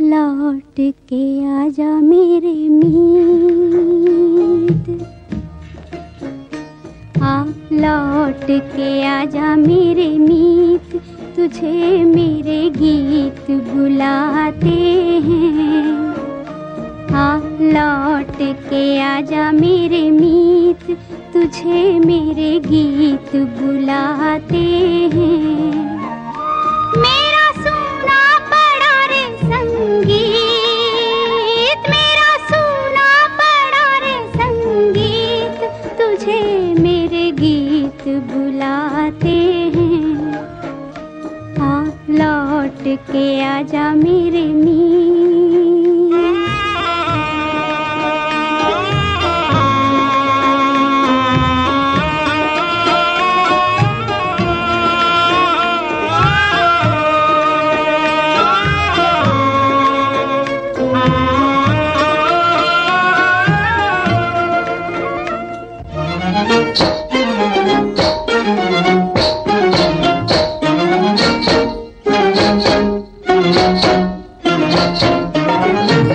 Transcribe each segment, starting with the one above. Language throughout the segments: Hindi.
लौट के आजा मेरे मीत लौट के आजा मेरे मीत। तुझे मेरे गीत बुलाते हैं। आ लौट के आजा मेरे मीत। तुझे मेरे गीत बुलाते हैं। लौट के आजा मेरे मेरे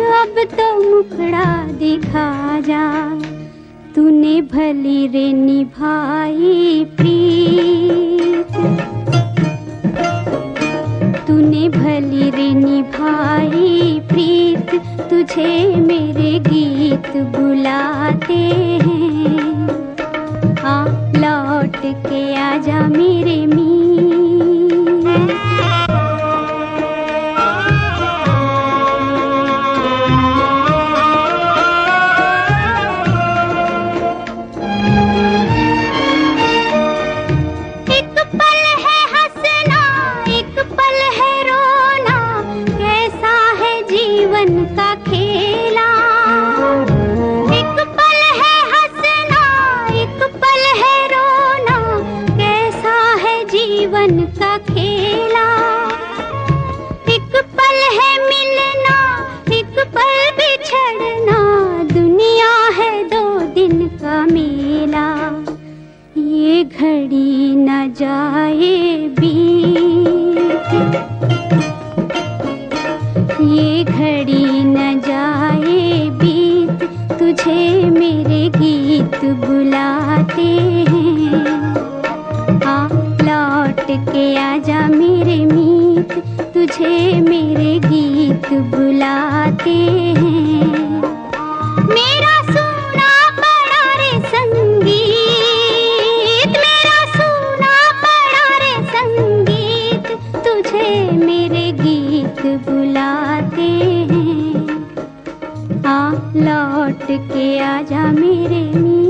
अब तो मुखड़ा दिखा जा। तूने भली रे निभाई प्रीत। तूने भली रे निभाई प्रीत। तुझे मेरे गीत जीवन का खेला। एक पल है हंसना, एक पल है रोना, कैसा है जीवन का खेला। एक पल है मिलना, एक पल बिछड़ना दुनिया है दो दिन का मेला। ये घड़ी न जाए बीत। ये घड़ी न जाए बीत, तुझे मेरे गीत बुलाते हैं। आ लौट के आजा मेरे मीत, तुझे मेरे गीत बुलाते हैं। लौट के आजा मेरे मी